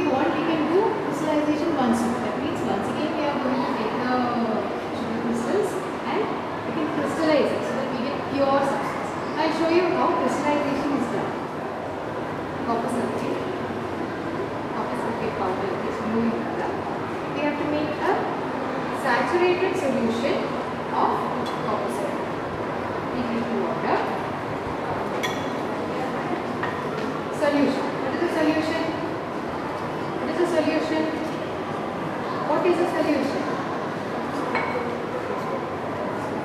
What want, we can do crystallization once more. That means once again we are going to take the uh, sugar crystals and we can crystallize it so that we get pure substance. I'll show you how crystallization is done. Copper sulfate. Copper sulfate powder is moving We have to make a saturated solution of copper sulfate. We need water. Solution. Is the solution?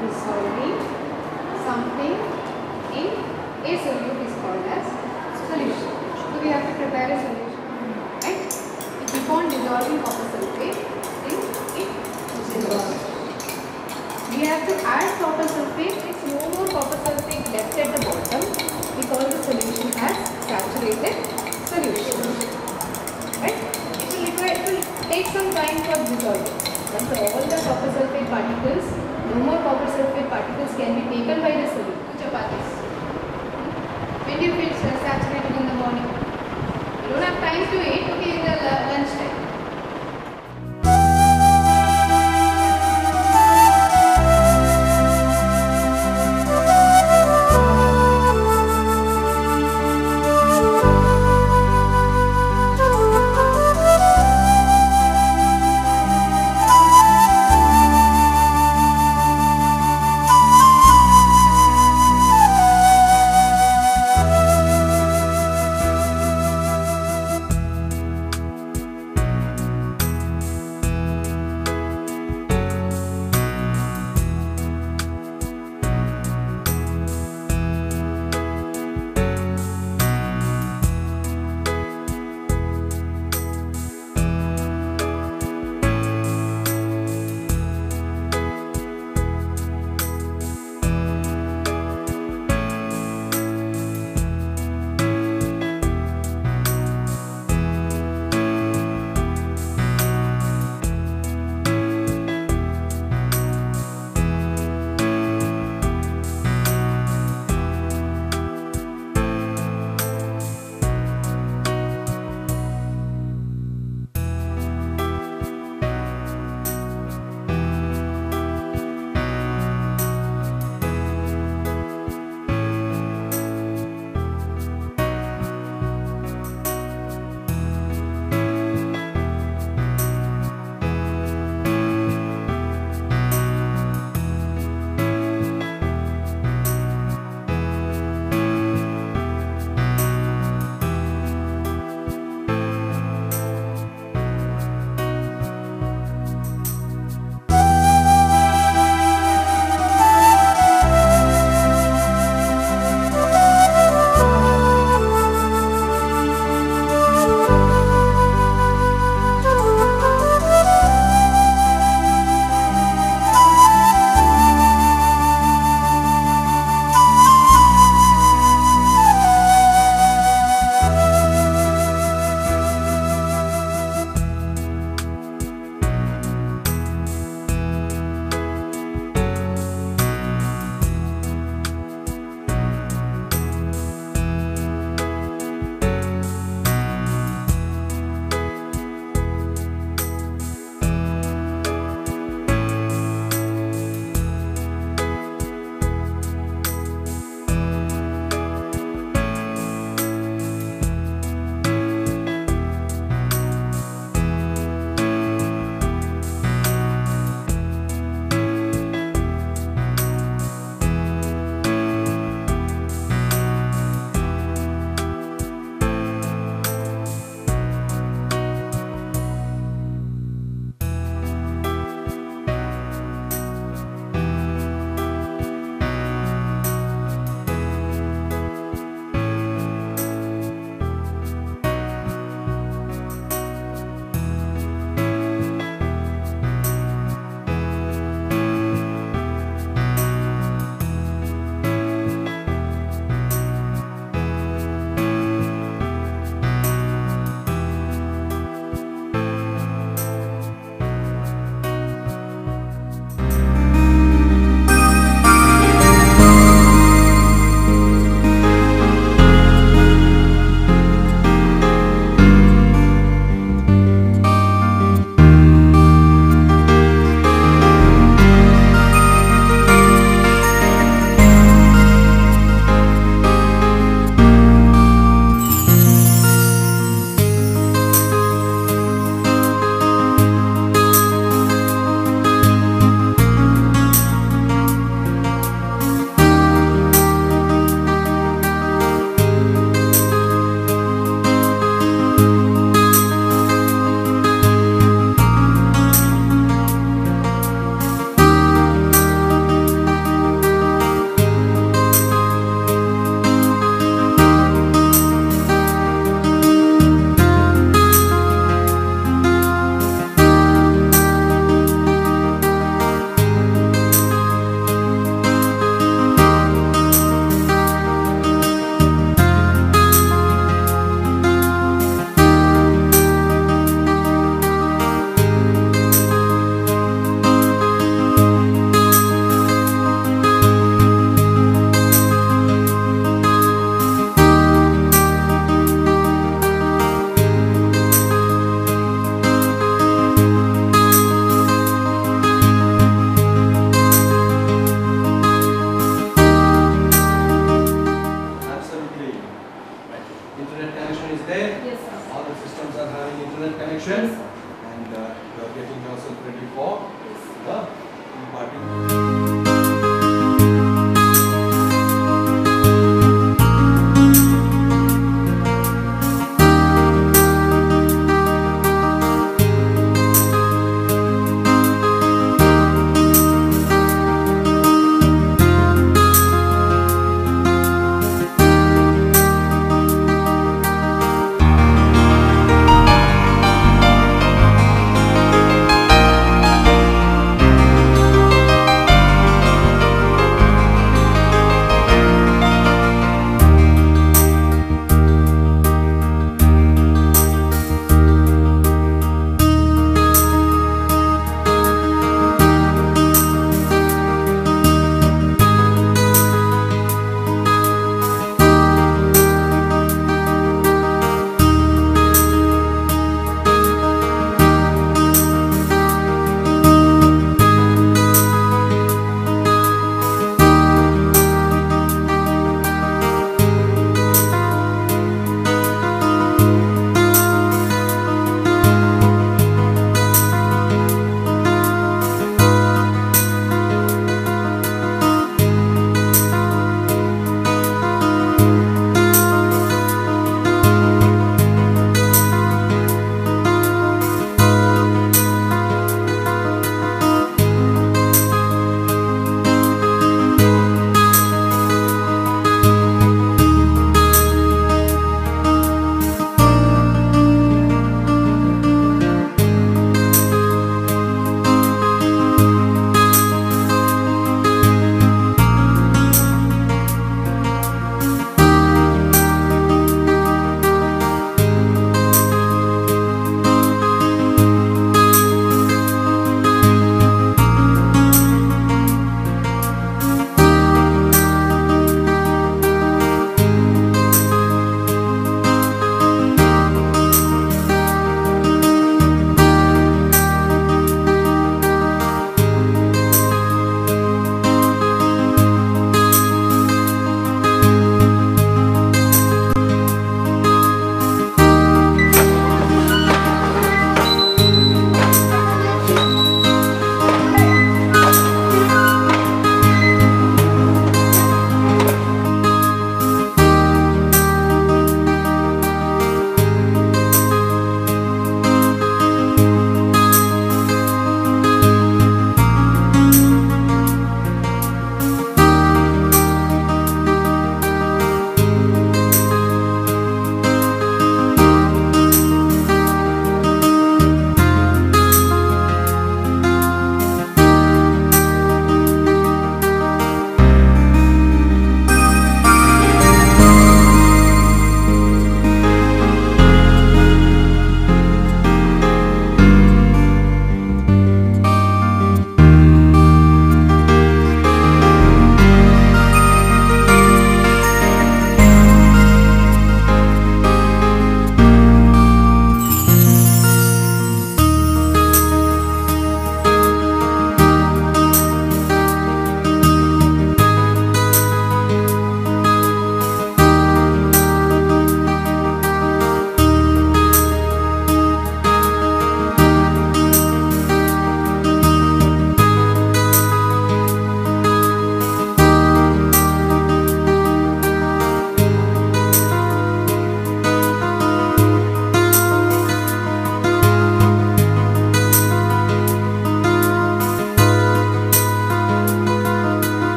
Dissolving something in a solute is called as solution. So we have to prepare a solution. Right? On dissolving copper sulfate in it dissolves. We have to add copper sulfate. It's no more copper sulfate left at the bottom. We call the solution as saturated solution. Right? It will require, it will take some time for dissolving. Once all the copper sulfate particles, no more copper sulfate particles can be taken by the solute. Chapatis. When do you feel saturated in the morning? You don't have time to eat, okay, in the uh, lunch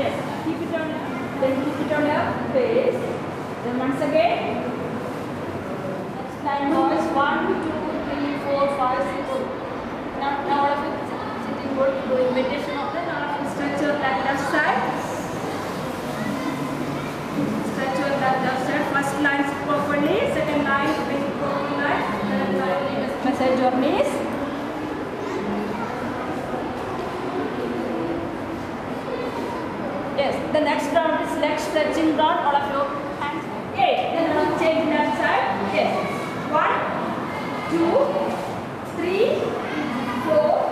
Yes. Keep it on. Then keep it on your face. Then once again. Next line was one, two, three, four, five, six. Now, now all of you sitting good, doing meditation of the now stretch your left side. Stretch your left side. First line properly, second line proper line, third line leave massage your knees. Yes. The next round is leg stretching round. All of you. hands. Eight. Then we'll change that side. Yes. One, two, three, four.